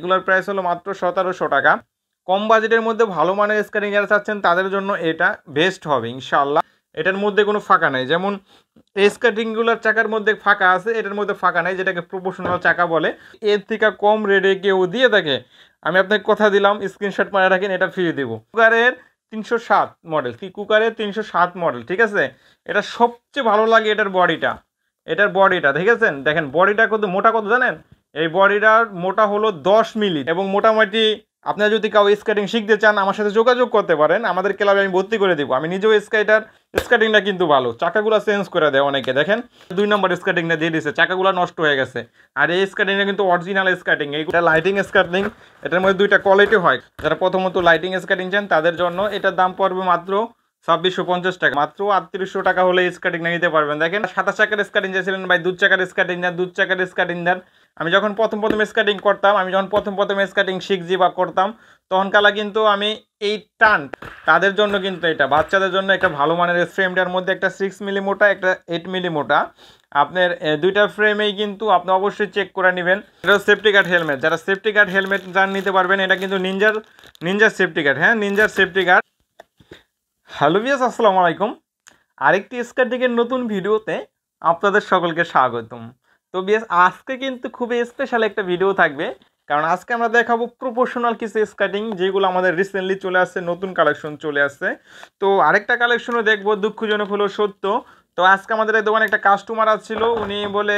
এগুলোর প্রাইস হলো মাত্র সতেরোশো টাকা। কম বাজেটের মধ্যে ভালো মানের স্কারিং যারা চাচ্ছেন তাদের জন্য এটা বেস্ট হবে ইনশাল্লাহ এটার মধ্যে কোনো ফাঁকা নেই। যেমন স্কার্টিংগুলোর চাকার মধ্যে ফাঁকা আছে, এটার মধ্যে ফাঁকা নেই, যেটাকে প্রপোশনাল চাকা বলে। এর থেকে কম রেটে কেউ দিয়ে থাকে, আমি আপনাকে কথা দিলাম স্ক্রিনশট মারা রাখেন, এটা ফিরিয়ে দেবো। কুকারের তিনশো সাত মডেল কি কুকারের তিনশো সাত মডেল ঠিক আছে? এটা সবচেয়ে ভালো লাগে এটার বডিটা এটার বডিটা ঠিক আছে দেখেন বডিটা কত, মোটা কত, জানেন? এই বডিটার মোটা হলো দশ মিলি। এবং মোটামুটি আপনারা যদি কাউ স্কেটিং শিখতে চান, আমার সাথে যোগাযোগ করতে পারেন। আমাদের ক্লাবে আমি ভর্তি করে দিব। আমি নিজেও স্কেটার স্কেটিংটা কিন্তু ভালো। চাকাগুলো চেঞ্জ করে দেয় অনেকে। দেখেন, দুই নম্বর স্কেটিংটা দিয়ে দিচ্ছে চাকাগুলো নষ্ট হয়ে গেছে। আর এই স্কেটিংটা কিন্তু অরিজিনাল স্কেটিং এইটা লাইটিং স্কেটিং এটার মধ্যে দুইটা কোয়ালিটি হয়। যারা প্রথমত লাইটিং স্কেটিং চান, তাদের জন্য এটার দাম পড়বে মাত্র ছাব্বিশশো পঞ্চাশ টাকা। মাত্র আটত্রিশশো টাকা হলে স্কার্টিং নিতে পারবেন। দেখেন, সাতাশ চাকার স্কার্টিং চাইছিলেন ভাই। দু চাকার স্কার্টিং দেন দু চাকার স্কার্টিং দেন। আমি যখন প্রথম প্রথম স্কেটিং করতাম, আমি যখন প্রথম প্রথম স্কার্টিং শিখছি বা করতাম তখন কালা কিন্তু আমি এই টান, তাদের জন্য কিন্তু এটা, বাচ্চাদের জন্য একটা ভালো মানের ফ্রেমটার মধ্যে একটা সিক্স মিলি মোটা, একটা এইট মিলি মোটা। আপনার দুইটা ফ্রেমেই কিন্তু আপনি অবশ্যই চেক করে নেবেন। এটা সেফটি গার্ড হেলমেট যারা সেফটি গার্ড হেলমেট যান নিতে পারবেন, এটা কিন্তু নিনজার নিনজার সেফটি গার্ড হ্যাঁ নিনজার সেফটি গার্ড হ্যালো বিয়াস আসসালামু আলাইকুম। আরেকটি স্কার্টিংয়ের নতুন ভিডিওতে আপনাদের সকলকে স্বাগতম। তো বেশ, আজকে কিন্তু খুবই স্পেশাল একটা ভিডিও থাকবে। কারণ আজকে আমরা দেখাবো প্রফেশনাল কিছু স্কার্টিং যেগুলো আমাদের রিসেন্টলি চলে আসছে, নতুন কালেকশন চলে আসছে। তো আরেকটা কালেকশনও দেখব, দুঃখজনক হলো সত্য। তো আজকে আমাদের এই দোকানে একটা কাস্টমার আসছিল, উনি বলে,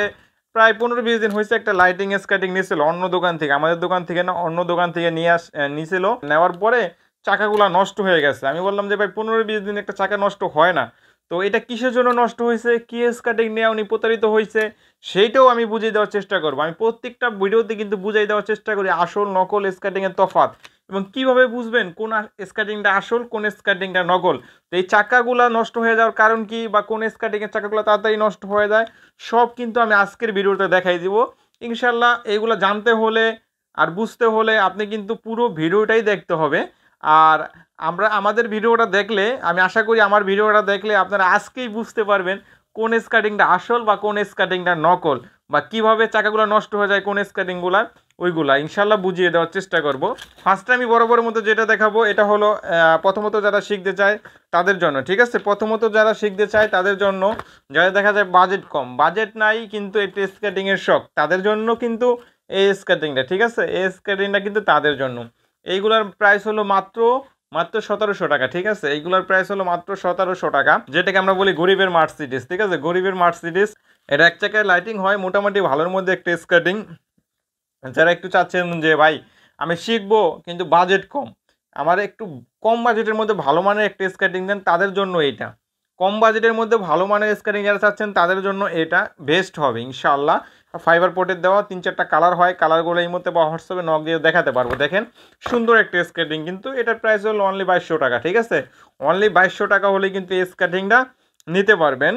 প্রায় পনেরো বিশ দিন হয়েছে একটা লাইটিং স্কার্টিং নিয়েছিল অন্য দোকান থেকে। আমাদের দোকান থেকে না, অন্য দোকান থেকে নিয়ে আস নিয়েছিল নেওয়ার পরে চাকাগুলো নষ্ট হয়ে গেছে। আমি বললাম যে, ভাই, পনেরো বিশ দিন একটা চাকা নষ্ট হয় না। তো এটা কিসের জন্য নষ্ট হয়েছে? কি স্কার্টিং নিয়ে উনি প্রতারিত হয়েছে? সেইটাও আমি বুঝিয়ে দেওয়ার চেষ্টা করব। আমি প্রত্যেকটা ভিডিওতে কিন্তু বুঝিয়ে দেওয়ার চেষ্টা করি আসল, নকল স্কার্টিংয়ের তফাৎ। এবং কীভাবে বুঝবেন কোন স্কার্টিংটা আসল, কোন স্কার্টিংটা নকল? তো এই চাকাগুলো নষ্ট হয়ে যাওয়ার কারণ কি বা কোন স্কার্টিংয়ের চাকাগুলো তাড়াতাড়ি নষ্ট হয়ে যায়, সব কিন্তু আমি আজকের ভিডিওতে দেখাই দিব। ইনশাল্লাহ এইগুলো জানতে হলে আর বুঝতে হলে আপনি কিন্তু পুরো ভিডিওটাই দেখতে হবে। আর আমরা, আমাদের ভিডিওটা দেখলে, আমি আশা করি আমার ভিডিওটা দেখলে আপনারা আজকেই বুঝতে পারবেন কোন স্কার্টিংটা আসল বা কোন স্কার্টিংটা নকল? বা কীভাবে চাকাগুলো নষ্ট হয়ে যায় কোন স্কার্টিংগুলা ওইগুলা ইনশাল্লাহ বুঝিয়ে দেওয়ার চেষ্টা করব। ফার্স্টে আমি বড় মতো যেটা দেখাবো, এটা হলো প্রথমত যারা শিখতে চায় তাদের জন্য, ঠিক আছে? প্রথমত যারা শিখতে চায় তাদের জন্য, যারা দেখা যায় বাজেট কম বাজেট নাই কিন্তু একটু স্কেটিংয়ের শখ, তাদের জন্য কিন্তু এই স্কেটিংটা ঠিক আছে? এই স্কেটিংটা কিন্তু তাদের জন্য। এইগুলার প্রাইস হলো মাত্র মাত্র সতেরোশো টাকা, ঠিক আছে? এইগুলোর প্রাইস হলো মাত্র সতেরোশো টাকা, যেটাকে আমরা বলি গরিবের মার্সিডিস ঠিক আছে? গরিবের মার্সিডিস এটা এক চাকায় লাইটিং হয়, মোটামুটি ভালোর মধ্যে একটা স্কার্টিং যারা একটু চাচ্ছেন যে, ভাই, আমি শিখব, কিন্তু বাজেট কম। আমার একটু কম বাজেটের মধ্যে ভালো মানের একটা স্কার্টিং দেন, তাদের জন্য এইটা। কম বাজেটের মধ্যে ভালো মানের স্কার্টিং যারা চাচ্ছেন, তাদের জন্য এটা বেস্ট হবে, ইনশাআল্লাহ। ফাইবার পোর্টের দেওয়া তিন চারটা কালার হয় কালারগুলো এই মধ্যে বা হোয়াটসঅ্যাপে নক দিয়ে দেখাতে পারব। দেখেন, সুন্দর একটা স্কেটিং কিন্তু এটার প্রাইস হলো অনলি বাইশশো টাকা, ঠিক আছে? অনলি বাইশশো টাকা হলে কিন্তু এই স্কেটিংটা নিতে পারবেন।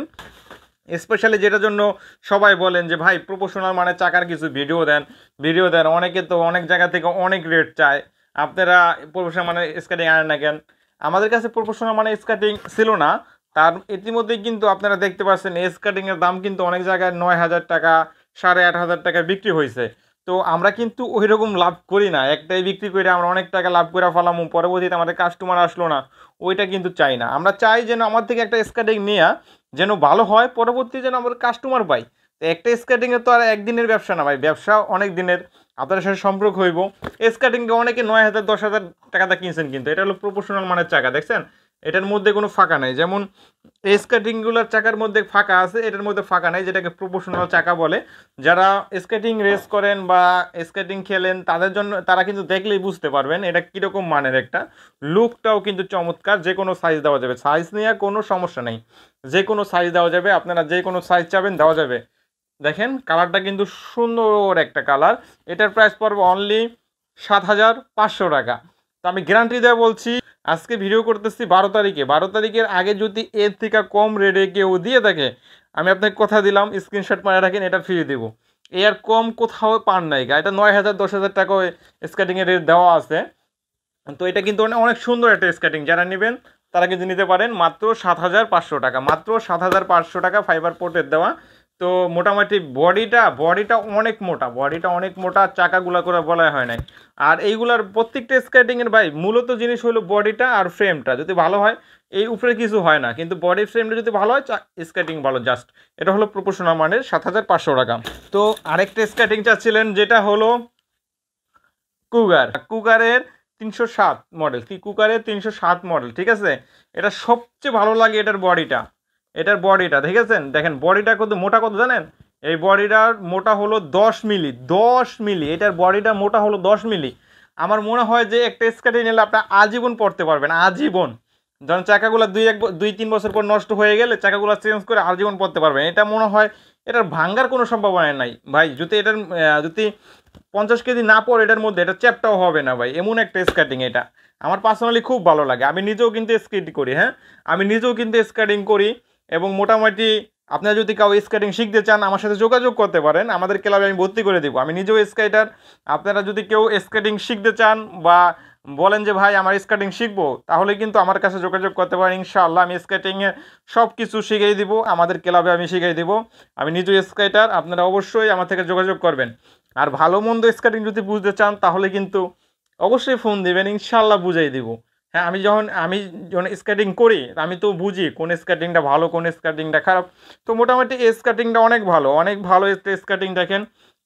স্পেশালি যেটার জন্য সবাই বলেন যে, ভাই প্রফেশনাল মানে চাকার কিছু ভিডিও দেন। ভিডিও দেন, অনেকে তো অনেক জায়গা থেকে অনেক রেট চায়। আপনারা প্রফেশনাল মানে স্কেটিং আনেন না কেন? আমাদের কাছে প্রফেশনাল মানে স্কেটিং ছিল না। তার ইতিমধ্যেই কিন্তু আপনারা দেখতে পাচ্ছেন স্কার্টিংয়ের দাম কিন্তু অনেক জায়গায় নয় হাজার টাকা, সাড়ে আট হাজার টাকা বিক্রি হয়েছে। তো আমরা কিন্তু ওই রকম লাভ করি না। একটাই বিক্রি করে আমরা অনেক টাকা লাভ করে ফেলাম, পরবর্তীতে আমাদের কাস্টমার আসলো না, ওইটা কিন্তু চাই না। আমরা চাই যেন আমার থেকে একটা স্কার্টিং নেওয়া যেন ভালো হয়, পরবর্তী যেন আমরা কাস্টমার পাই। তো একটা স্কার্টিংয়ের তো আর একদিনের ব্যবসা না ভাই, ব্যবসা অনেক দিনের, আপনাদের সাথে সম্পর্ক হইব। স্কার্টিংটা অনেকে নয় হাজার, দশ হাজার টাকাতে কিনছেন কিন্তু, এটা হলো প্রফেশনাল মানের চাকা, দেখছেন? এটার মধ্যে কোনো ফাঁকা নেই। যেমন স্কেটিংগুলোর চাকার মধ্যে ফাঁকা আছে, এটার মধ্যে ফাঁকা নেই, যেটাকে প্রফেশনাল চাকা বলে। যারা স্কেটিং রেস করেন বা স্কেটিং খেলেন, তাদের জন্য, তারা কিন্তু দেখলেই বুঝতে পারবেন এটা কীরকম মানের একটা। লুকটাও কিন্তু চমৎকার, যে কোনো সাইজ দেওয়া যাবে। সাইজ নিয়ে কোনো সমস্যা নেই। যে কোনো সাইজ দেওয়া যাবে, আপনারা যে কোনো সাইজ চাবেন, দেওয়া যাবে। দেখেন কালারটা কিন্তু সুন্দর একটা কালার এটার প্রাইস পড়বে অনলি সাত হাজার পাঁচশো টাকা। তো আমি গ্যারান্টি দেওয়া বলছি, আজকে ভিডিও করতেছি বারো তারিখে। বারো তারিখের আগে যদি এর থেকে কম রেটে কেউ দিয়ে থাকে, আমি আপনাকে কথা দিলাম স্ক্রিনশট মারা রাখেন, এটা ফিরিয়ে দেবো। এ আর কম কোথাও পান নাই, গা, এটা নয় হাজার, দশ হাজার টাকা স্কার্টিংয়ের রেট দেওয়া আছে। তো এটা কিন্তু অনেক সুন্দর একটা স্কার্টিং যারা নেবেন, তারা কিন্তু নিতে পারেন মাত্র সাত হাজার পাঁচশো টাকা, মাত্র সাত হাজার পাঁচশো টাকা ফাইবার পোর্টের দেওয়া। তো মোটামুটি বডিটা বডিটা অনেক মোটা, বডিটা অনেক মোটা, চাকাগুলো করে বলা হয় নাই। আর এইগুলার প্রত্যেকটা স্কেটিংয়ের ভাই, মূলত জিনিস হলো বডিটা আর ফ্রেমটা যদি ভালো হয়, এই উপরে কিছু হয় না। কিন্তু বডি ফ্রেমটা যদি ভালো হয় স্কেটিং ভালো জাস্ট এটা হলো প্রপোর্শনাল মানের সাত হাজার পাঁচশো টাকা। তো আরেকটা স্কেটিং চাচ্ছিলেন, যেটা হলো কুগার কুগারের তিনশো সাত মডেল কুকারের তিনশো সাত মডেল ঠিক আছে? এটা সবচেয়ে ভালো লাগে এটার বডিটা এটার বডিটা ঠিক আছে দেখেন, বডিটা কত, মোটা কত জানেন? এই বডিটার মোটা হলো দশ মিলি দশ মিলি। এটার বডিটা মোটা হলো দশ মিলি। আমার মনে হয় যে একটা স্কার্টে নিলে আপনার আজীবন পড়তে পারবেন, আজীবন। যখন চাকাগুলো দুই, এক দুই, তিন বছর পর নষ্ট হয়ে গেলে চাকাগুলো চেঞ্জ করে আজীবন পড়তে পারবেন। এটা মনে হয় এটার ভাঙ্গার কোনো সম্ভাবনা নাই। ভাই, যদি এটার যদি পঞ্চাশ কেজি না পড়ে, এটার মধ্যে এটা চ্যাপটাও হবে না ভাই। এমন একটা স্কার্টিং এটা। আমার পার্সোনালি খুব ভালো লাগে। আমি নিজেও কিন্তু স্কেটিং করি হ্যাঁ? আমি নিজেও কিন্তু স্কেটিং করি। এবং মোটামুটি আপনারা যদি কাউ স্কেটিং শিখতে চান, আমার সাথে যোগাযোগ করতে পারেন। আমাদের ক্লাবে আমি ভর্তি করে দেবো। আমি নিজেও স্কেটার আপনারা যদি কেউ স্কেটিং শিখতে চান বা বলেন যে, ভাই, আমার স্কেটিং শিখব, তাহলে কিন্তু আমার কাছে যোগাযোগ করতে পারেন। ইনশাআল্লাহ আমি স্কেটিংয়ে সব কিছু শিখিয়ে দিব। আমাদের ক্লাবে আমি শিখিয়ে দিব। আমি নিজেও স্কেটার আপনারা অবশ্যই আমার থেকে যোগাযোগ করবেন। আর ভালো মন্দ স্কেটিং যদি বুঝতে চান, তাহলে কিন্তু অবশ্যই ফোন দেবেন। ইনশাল্লাহ বুঝাই দিব। হ্যাঁ আমি যখন আমি যখন স্কেটিং করি আমি তো বুঝি কোন স্কেটিংটা ভালো, কোন স্কেটিংটা খারাপ। তো মোটামুটি এই স্কেটিংটা অনেক ভালো। অনেক ভালো একটা স্কেটিং দেখেন।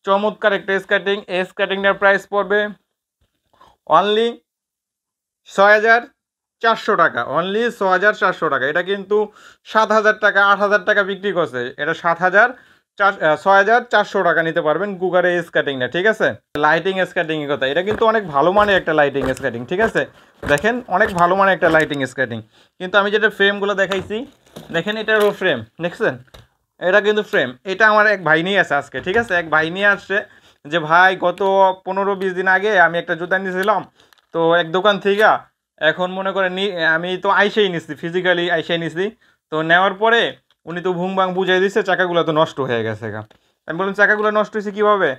চমৎকার একটা স্কেটিং এই স্কেটিংটার প্রাইস পড়বে অনলি ছয় হাজার চারশো টাকা। অনলি ছ হাজার চারশো টাকা। এটা কিন্তু সাত হাজার টাকা, আট হাজার টাকা বিক্রি করছে। এটা সাত হাজার চার ছয় হাজার চারশো টাকা নিতে পারবেন কুকারে স্কাটিংটা ঠিক আছে? লাইটিং স্কাটিংয়ের কথা। এটা কিন্তু অনেক ভালো মানের একটা লাইটিং স্কাটিং, ঠিক আছে? দেখেন, অনেক ভালো মানের একটা লাইটিং স্কাটিং। কিন্তু আমি যেটা ফ্রেমগুলো দেখাইছি, দেখেন এটারও ফ্রেম দেখছেন? এটা কিন্তু ফ্রেম এটা আমার এক ভাই নিয়ে আসে আজকে, ঠিক আছে? এক ভাই নিয়ে আসছে যে, ভাই, গত পনেরো বিশ দিন আগে আমি একটা জুতা নিয়েছিলাম, তো এক দোকান থেকে এখন মনে করেন আমি তো আইসেই নিচ্ছি ফিজিক্যালি আইসেই নিচ্ছি তো নেওয়ার পরে উনি তো ভুং ভাং বুঝাই দিচ্ছে চাকাগুলো তো নষ্ট হয়ে গেছে গা। আমি বললাম, চাকাগুলো নষ্ট হয়েছে কীভাবে?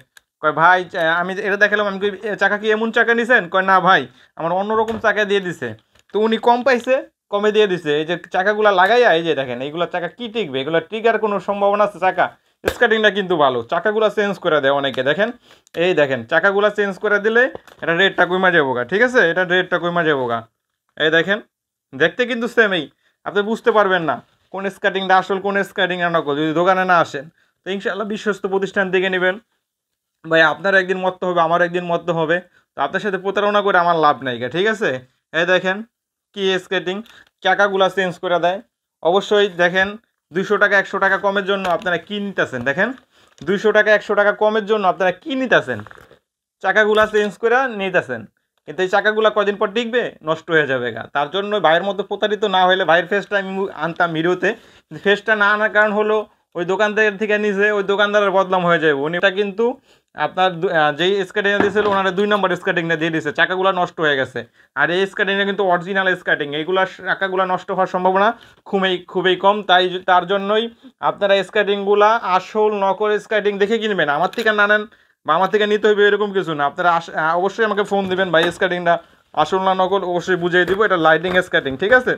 কয়, ভাই আমি এটা দেখালাম, আমি চাকা কি এমন চাকা নিছেন? কয়, না ভাই, আমার অন্যরকম চাকা দিয়ে দিছে। তো উনি কম পাইছে, কমে দিয়ে দিছে। এই যে চাকাগুলো লাগাইয়া, এই যে দেখেন, এইগুলো চাকা কি টিকবে? এগুলো টিকার কোনো সম্ভাবনা আছে চাকা? স্কার্টিংটা কিন্তু ভালো। চাকাগুলো চেঞ্জ করে দেয় অনেকে, দেখেন। এই দেখেন, চাকাগুলো চেঞ্জ করে দিলে এটা রেটটা কমা যাব গা, ঠিক আছে? এটা রেটটা কমা যাব গা। এই দেখেন, দেখতে কিন্তু সেমই আপনি বুঝতে পারবেন না। কোন স্কার্টিংটা আসল কোন স্কার্টিংটা নকল যদি দোকানে না আসেন, তো ইনশাল্লাহ বিশ্বস্ত প্রতিষ্ঠান থেকে নেবেন। ভাই, আপনার একদিন মত হবে, আমার একদিন মত হবে, তো আপনার সাথে প্রতারণা করে আমার লাভ নেই, ঠিক আছে? এই দেখেন, কি স্কেটিং চাকাগুলা চেঞ্জ করে দেয়। অবশ্যই দেখেন, দুইশো টাকা, একশো টাকা কমের জন্য আপনারা কী নিতেছেন? দেখেন, দুইশো টাকা, একশো টাকা কমের জন্য আপনারা কী নিতেছেন? চাকাগুলা চেঞ্জ করে নিতেছেন। কিন্তু এই চাকাগুলা কদিন পর টিকবে নষ্ট হয়ে যাবে গা। তার জন্য ভাইয়ের মতো প্রতারিত না হলে ভাইয়ের ফেসটা আমি আনতাম ভিডিওতে ফেসটা না আনার কারণ হলো, ওই দোকানদারের থেকে নিচে ওই দোকানদারের বদলাম হয়ে যাবে। উনিটা কিন্তু আপনার যেই স্কার্টিংটা দিয়েছিল ওনারা দুই নম্বর স্কার্টিংটা দিয়ে দিয়েছে চাকাগুলো নষ্ট হয়ে গেছে। আর এই স্কার্টিংটা কিন্তু অরিজিনাল স্কার্টিং এইগুলো চাকাগুলো নষ্ট হওয়ার সম্ভাবনা খুবই খুবই কম। তাই তার জন্যই আপনারা স্কার্টিংগুলা আসল নকল স্কার্টিং দেখে কিনবেন। আমার থেকে না নেন বা আমার থেকে নিতে হবে এরকম কিছু না। আপনারা অবশ্যই আমাকে ফোন দেবেন ভাই স্কার্টিংটা আসল না নকল, অবশ্যই বুঝিয়ে দিব। এটা লাইটিং স্কার্টিং ঠিক আছে?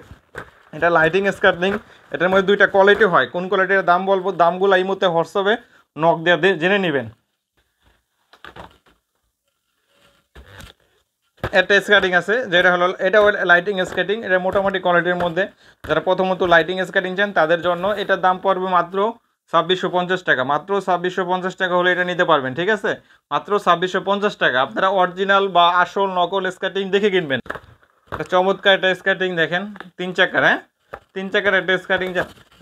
এটা লাইটিং স্কার্টিং এটার মধ্যে দুইটা কোয়ালিটি হয়। কোন কোয়ালিটির দাম বলব? দামগুলো এই মুহূর্তে হোয়াটসঅ্যাপে নক দেওয়া জেনে নেবেন। একটা স্কেটিং আছে, যেটা হলো, এটা লাইটিং স্কেটিং এটা মোটামুটি কোয়ালিটির মধ্যে। যারা প্রথমত লাইটিং স্কেটিং চান, তাদের জন্য এটার দাম পড়বে মাত্র ছাব্বিশশো পঞ্চাশ টাকা। মাত্র ছাব্বিশশো পঞ্চাশ টাকা হলে এটা নিতে পারবেন, ঠিক আছে? মাত্র ছাব্বিশশো পঞ্চাশ টাকা। আপনারা অরিজিনাল বা আসল নকল স্কার্টিং দেখে কিনবেন। চমৎকার একটা স্কার্টিং দেখেন। তিন চাকার হ্যাঁ? তিন চাকার একটা স্কেটিং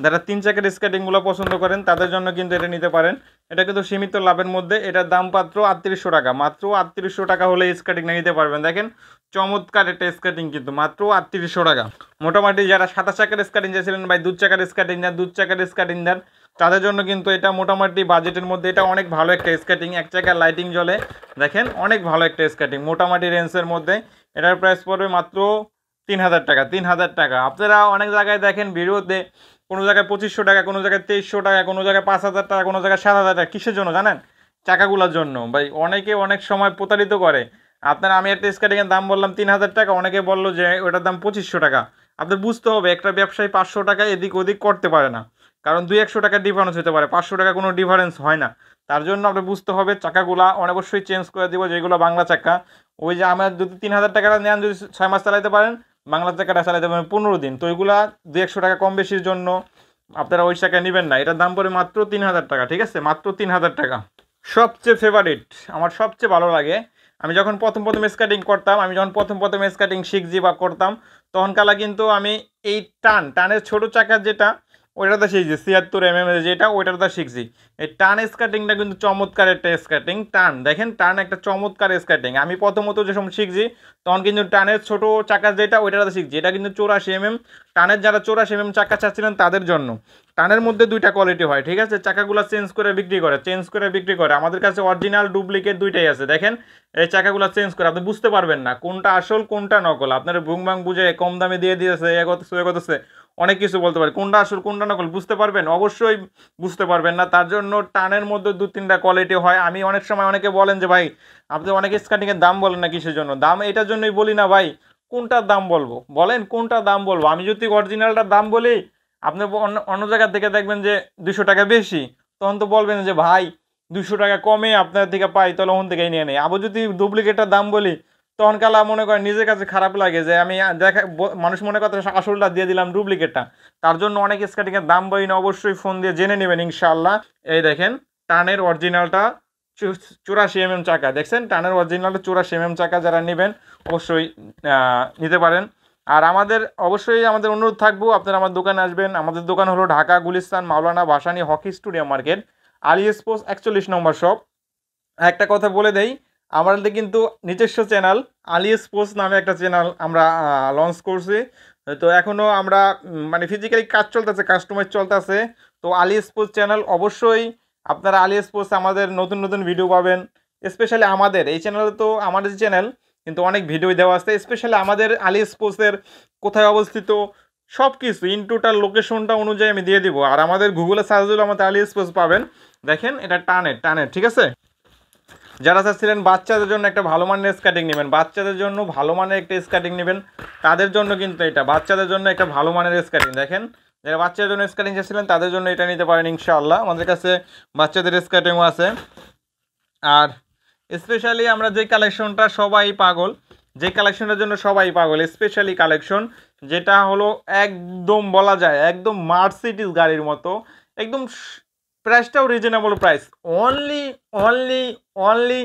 যারা তিন চাকার স্কেটিংগুলো পছন্দ করেন, তাদের জন্য কিন্তু এটা নিতে পারেন। এটা কিন্তু সীমিত লাভের মধ্যে, এটার দাম মাত্র আটত্রিশশো টাকা। মাত্র আটত্রিশশো টাকা হলে স্কেটিংটা নিতে পারবেন। দেখেন, চমৎকার একটা স্কেটিং কিন্তু, মাত্র আটত্রিশশো টাকা। মোটামুটি যারা সাতাশ চাকার স্কেটিং যাচ্ছিলেন বা দু চাকার স্কেটিং দেন দুধ চাকার স্কেটিং দেন তাদের জন্য কিন্তু এটা মোটামুটি বাজেটের মধ্যে এটা অনেক ভালো একটা স্কেটিং এক চাকার লাইটিং জ্বলে, দেখেন, অনেক ভালো একটা স্কেটিং মোটামুটি রেঞ্জের মধ্যে, এটার প্রাইস পড়বে মাত্র তিন হাজার টাকা, তিন হাজার টাকা। আপনারা অনেক জায়গায় দেখেন, ভিডিওতে কোনো জায়গায় পঁচিশশো টাকা, কোনো জায়গায় তেইশশো টাকা, কোনো জায়গায় পাঁচ হাজার টাকা, কোনো জায়গায় সাত হাজার টাকা। কিসের জন্য জানেন? চাকাগুলোর জন্য। ভাই, অনেকে অনেক সময় প্রতারিত করে। আপনার, আমি একটা স্কেটিংয়ের দাম বললাম তিন হাজার টাকা, অনেকে বলল যে ওটার দাম পঁচিশশো টাকা। আপনার বুঝতে হবে, একটা ব্যবসায়ী পাঁচশো টাকা এদিক ওদিক করতে পারে না। কারণ দুই একশো টাকার ডিফারেন্স হতে পারে, পাঁচশো টাকা কোনো ডিফারেন্স হয় না। তার জন্য আপনার বুঝতে হবে, চাকাগুলা অবশ্যই চেঞ্জ করে দেবো, যেগুলো বাংলা চাকা। ওই যে আমার যদি তিন হাজার টাকাটা নেন, যদি ছয় মাস চালাইতে পারেন বাংলা চাকাটা চালাতে পারবেন পনেরো দিন। তো ওইগুলা দু একশো টাকা কম বেশির জন্য আপনারা ওই টাকা নেবেন না। এটার দাম পড়ে মাত্র তিন হাজার টাকা, ঠিক আছে? মাত্র তিন হাজার টাকা। সবচেয়ে ফেভারিট আমার সবচেয়ে ভালো লাগে। আমি যখন প্রথম প্রথম স্কাটিং করতাম, আমি যখন প্রথম প্রথম স্কাটিং শিখছি বা করতাম, তখনকালা কিন্তু আমি এই টান, টানের ছোট চাকার যেটা ওইটাতে শিখছি, ছিয়াত্তর এম এম যেটা ওইটাতে শিখছি। এই টান স্কাটিংটা কিন্তু চমৎকার একটা স্কাটিং, টান। দেখেন, টান একটা চমৎকার স্কাটিং। আমি প্রথমত যে সময় শিখছি, তখন কিন্তু টানের ছোট চাকা যেটা ওইটাতে শিখছি। এটা কিন্তু চৌরাশি এম এম টানের যারা চৌরাশি এম এম চাকা চাচ্ছিলেন, তাদের জন্য। টানের মধ্যে দুইটা কোয়ালিটি হয়, ঠিক আছে? চাকাগুলো চেঞ্জ করে বিক্রি করে, চেঞ্জ করে বিক্রি করে। আমাদের কাছে অরিজিনাল ডুপ্লিকেট দুইটাই আছে। দেখেন, এই চাকাগুলো চেঞ্জ করে, আপনি বুঝতে পারবেন না কোনটা আসল, কোনটা নকল। আপনার বুং বাং বুঝে কম দামে দিয়ে দিয়েছে, এগোতেছে এগোতেছে। অনেক কিছু বলতে পারে। কোনটা আসল, কোনটা নকল, বুঝতে পারবেন? অবশ্যই বুঝতে পারবেন না। তার জন্য টানের মধ্যে দু তিনটা কোয়ালিটি হয়। আমি অনেক সময় অনেকে বলেন যে, ভাই, আপনি অনেক স্কার্টিংয়ের দাম বলেন না কিসের জন্য? দাম এটার জন্যই বলি না, ভাই, কোনটার দাম বলব? বলেন কোনটা দাম বলব? আমি যদি অরিজিনালটার দাম বলি, আপনি অন্য জায়গার থেকে দেখবেন যে, দুশো টাকা বেশি। তখন তো বলবেন যে, ভাই, দুশো টাকা কমে আপনার থেকে পাই তাহলে ওখান থেকেই নিয়ে নেই। আবার যদি ডুপ্লিকেটের দাম বলি তখন কালা মনে করেন নিজের কাছে খারাপ লাগে যে আমি দেখা মানুষ মনে করতে আসলটা দিয়ে দিলাম ডুপ্লিকেটটা। তার জন্য অনেক স্কার্টিংয়ের দাম বই না, অবশ্যই ফোন দিয়ে জেনে নেবেন ইনশাল্লাহ এই দেখেন, টানের অরিজিনালটা চুরাশি এম এম চাকা। দেখছেন? টানের অরিজিনালটা চুরাশি এম এম চাকা যারা নেবেন, অবশ্যই নিতে পারেন। আর আমাদের, অবশ্যই আমাদের অনুরোধ থাকব, আপনারা আমার দোকানে আসবেন। আমাদের দোকান হলো Dhaka, Gulistan, Maulana Bhasani hockey stadium market Ali sports একচল্লিশ নম্বর শপ। একটা কথা বলে দেই আমাদের কিন্তু নিজস্ব চ্যানেল আলি স্পোর্টস নামে একটা চ্যানেল আমরা লঞ্চ করছি। তো এখনও আমরা মানে ফিজিক্যালি কাজ চলতেছে কাস্টমার চলতেছে। তো আলি স্পোর্টস চ্যানেল অবশ্যই আপনারা আলি স্পোর্টস আমাদের নতুন নতুন ভিডিও পাবেন। স্পেশালি আমাদের, এই চ্যানেলে তো আমাদের চ্যানেল কিন্তু অনেক ভিডিও দেওয়া আছে। স্পেশালি আমাদের আলি স্পোর্টসের কোথায় অবস্থিত সব কিছু ইন টোটাল লোকেশনটা অনুযায়ী আমি দিয়ে দিব। আর আমাদের গুগলে সার্চ দিলে আমাদের আলি স্পোর্টস পাবেন। দেখেন, এটা টানের টানের ঠিক আছে? যারা চাচ্ছিলেন বাচ্চাদের জন্য একটা ভালো মানের স্কাটিং নেবেন। বাচ্চাদের জন্য ভালো মানের একটা স্কাটিং নেবেন। তাদের জন্য কিন্তু এটা, বাচ্চাদের জন্য একটা ভালো মানের স্কাটিং দেখেন, যারা বাচ্চাদের জন্য স্কাটিং চাচ্ছিলেন, তাদের জন্য এটা নিতে পারেন ইনশাআল্লাহ। আমাদের কাছে বাচ্চাদের স্কাটিংও আছে। আর স্পেশালি আমরা যে কালেকশনটা সবাই পাগল, যে কালেকশনের জন্য সবাই পাগল স্পেশালি কালেকশন যেটা হলো একদম বলা যায়, একদম মার্সিডিস গাড়ির মতো, একদম প্রাইসটাও reasonable price only only only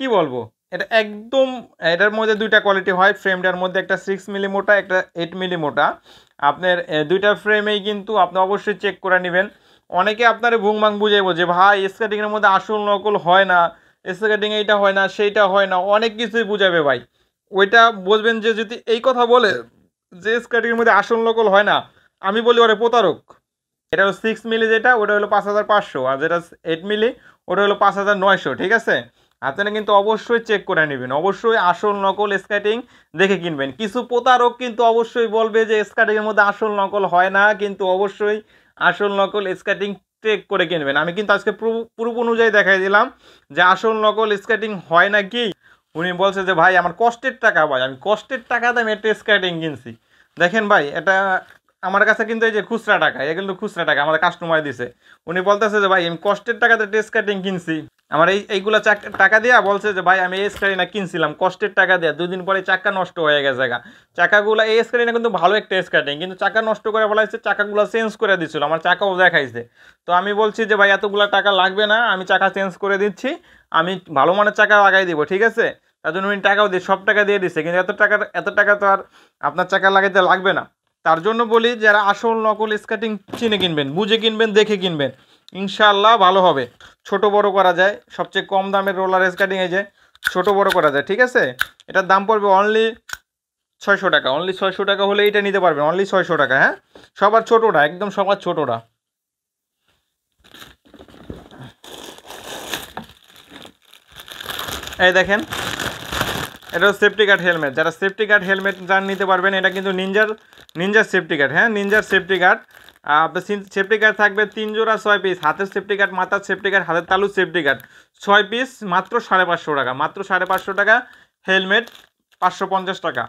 কি বলব? এটা একদম, এটার মধ্যে দুইটা কোয়ালিটি হয়। ফ্রেমটার মধ্যে একটা সিক্স মিলি মোটা, একটা এইট মিলি মোটা। আপনার দুইটা ফ্রেমেই কিন্তু আপনি অবশ্যই চেক করে নেবেন। অনেকে আপনার ভুংভাং বুঝাইবো যে, ভাই স্কেটিংয়ের মধ্যে আসল নকল হয় না। স্কেটিং এইটা হয় না, সেইটা হয় না। অনেক কিছুই বুঝাবে ভাই। ওইটা বুঝবেন যে, যদি এই কথা বলে যে স্কেটিংয়ের মধ্যে আসল নকল হয় না, আমি বলি ওরে প্রতারক। এটা হলো সিক্স মিলি যেটা, ওটা হলো পাঁচ হাজার পাঁচশো, আর যেটা এইট মিলি ওটা হলো পাঁচ হাজার নয়শো, ঠিক আছে? আপনারা কিন্তু অবশ্যই চেক করে নেবেন, অবশ্যই আসল নকল স্কেটিং দেখে কিনবেন। কিছু প্রতারক কিন্তু অবশ্যই বলবে যে স্কেটিংয়ের মধ্যে আসল নকল হয় না, কিন্তু অবশ্যই আসল নকল স্কেটিং চেক করে কিনবেন। আমি কিন্তু আজকে প্রুফ অনুযায়ী দেখাই দিলাম যে আসল নকল স্কেটিং হয় না কি। উনি বলছে যে, ভাই, আমার কষ্টের টাকা ভাই, আমি কষ্টের টাকা আমি একটা স্কেটিং কিনছি। দেখেন ভাই, এটা আমার কাছে কিন্তু এই যে খুচরা টাকা, এ কিন্তু খুচরা টাকা, আমাদের কাস্টমার দিছে। উনি বলতেছে যে, ভাই, আমি কষ্টের টাকাতে টেস্ট কাটিং কিনছি। আমার এই, এইগুলো টাকা দিয়া বলছে যে, ভাই, আমি এই স্ক্রিনা কিনছিলাম, কষ্টের টাকা দেওয়া দুদিন পরে চাকা নষ্ট হয়ে গেছে গা। চাকাগুলো, এই স্ক্রিনে কিন্তু ভালো একটা স্কার্টিং কিন্তু চাকা নষ্ট করে বলা হয়েছে, চাকাগুলো চেঞ্জ করে দিচ্ছিল আমার চাকাও দেখাইছে। তো আমি বলছি যে, ভাই, এতগুলো টাকা লাগবে না, আমি চাকা চেঞ্জ করে দিচ্ছি, আমি ভালো মানের চাকা লাগাই দিব, ঠিক আছে? তার জন্য উনি টাকাও দিয়ে, সব টাকা দিয়ে দিচ্ছে কিন্তু এত টাকা এত টাকা তো আর আপনার চাকা লাগাইতে লাগবে না। তার জন্য বলি, যারা আসল নকল স্কার্টিং চিনে কিনবেন, বুঝে কিনবেন, দেখে কিনবেন ইনশাল্লাহ ভালো হবে। ছোট বড় করা যায়, সবচেয়ে কম দামের রোলার স্কার্টিং এই যে, ছোট বড় করা যায়, ঠিক আছে? এটার দাম পড়বে অনলি ছয়শো টাকা অনলি ছয়শো টাকা হলে এটা নিতে পারবেন অনলি ছয়শো টাকা হ্যাঁ? সবার ছোটোটা একদম সবার ছোটোটা এই দেখেন এটা সেফটি গার্ড হেলমেট যারা সেফটি গার্ড হেলমেট যান, নিতে পারবেন। এটা কিন্তু নিনজার নিনজার সেফটি গার্ড হ্যাঁ নিনজার সেফটি গার্ড আপনার সেফটি গার্ড থাকবে তিন জোড়া, ছয় পিস হাতের সেফটি গার্ড মাথার সেফটি গার্ড হাতের তালুর সেফটি গার্ড ছয় পিস মাত্র সাড়ে পাঁচশো টাকা। মাত্র সাড়ে পাঁচশো টাকা হেলমেট পাঁচশো পঞ্চাশ টাকা।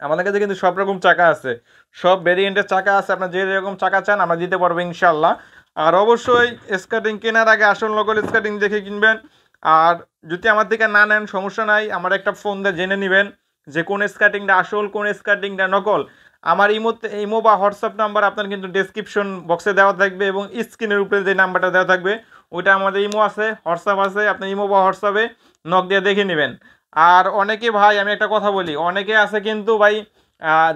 আমাদের কাছে কিন্তু সব রকম চাকা আছে। সব ভেরিয়েন্টের চাকা আছে। আপনার যে রকম চাকা চান, আমরা দিতে পারব ইনশাল্লাহ আর অবশ্যই স্কার্টিং কেনার আগে আসল লোকাল স্কার্টিং দেখে কিনবেন। আর যদি আমার থেকে না নেন, সমস্যা নাই। আমার একটা ফোন দিয়ে জেনে নেবেন যে কোন স্কার্টিংটা আসল, কোন স্কার্টিংটা নকল। আমার ইমোতে ইমো বা হোয়াটসঅ্যাপ নাম্বার আপনার কিন্তু ডেসক্রিপশন বক্সে দেওয়া থাকবে এবং স্ক্রিনের উপরে যে নাম্বারটা দেওয়া থাকবে, ওইটা আমাদের ইমো আছে, হোয়াটসঅ্যাপ আছে, আপনি ইমো বা হোয়াটসঅ্যাপে নক দিয়ে দেখে নেবেন। আর অনেকে ভাই, আমি একটা কথা বলি, অনেকে আছে কিন্তু ভাই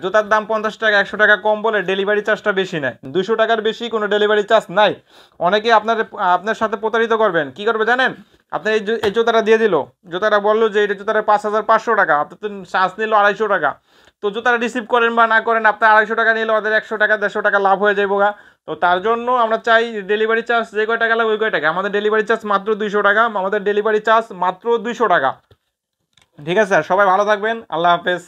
জুতার দাম পঞ্চাশ টাকা, একশো টাকা কম বলে ডেলিভারি চার্জটা বেশি নেয়। দুশো টাকার বেশি কোনো ডেলিভারি চার্জ নাই। অনেকে আপনার আপনার সাথে প্রতারিত করবেন। কি করবে জানেন? আপনি এই এই জুতাটা দিয়ে দিল। জুতাটা বলল যে, এটা জুতাটা পাঁচ হাজার পাঁচশো টাকা। আপনার তো চার্জ নিল আড়াইশো টাকা। তো জুতাটা রিসিভ করেন বা না করেন আপনার আড়াইশো টাকা নিল, ওদের একশো টাকা, দেড়শো টাকা লাভ হয়ে যাব গা তো তার জন্য আমরা চাই ডেলিভারি চার্জ যে কয় টাকা লাগে ওই কয় টাকা। আমাদের ডেলিভারি চার্জ মাত্র দুইশো টাকা, আমাদের ডেলিভারি চার্জ মাত্র দুইশো টাকা। ঠিক আছে স্যার সবাই ভালো থাকবেন। আল্লাহ হাফেজ।